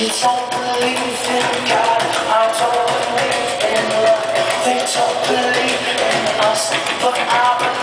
You don't believe in God, I don't believe in love. They don't believe in us, but I